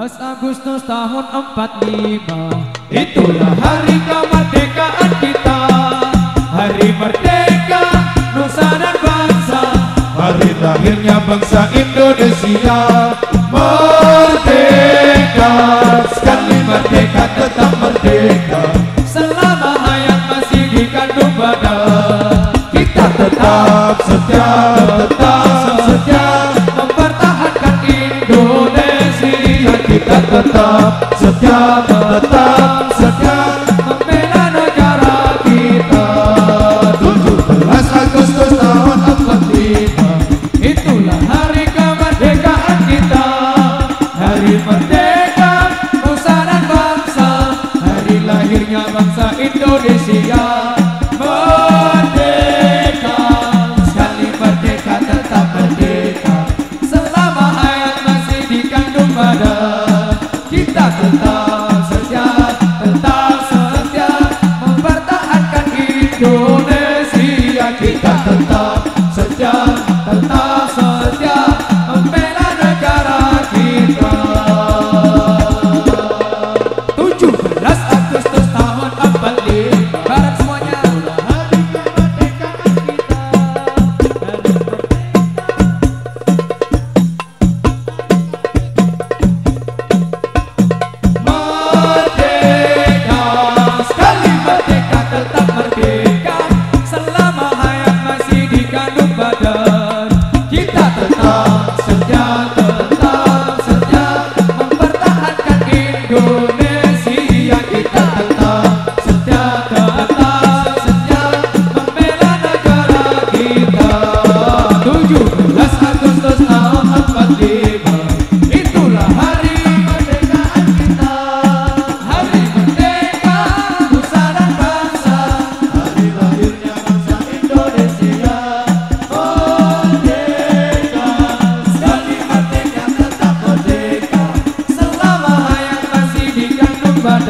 Agustus tahun 45 Itulah hari kemerdekaan kita. Hari merdeka Nusa dan bangsa. Hari lahirnya bangsa Indonesia. Merdeka. Sekali merdeka tetap merdeka. Selama hayat masih dikandung badan. Kita tetap setia Tetap tetap setia Tetap setia Membela negara kita. 17 Agustus tahun 45 Itulah hari kemerdekaan kita. Hari merdeka Nusa dan bangsa. Hari lahirnya bangsa Indonesia tentang setia tentang setia mempertahankan hidup.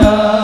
Radha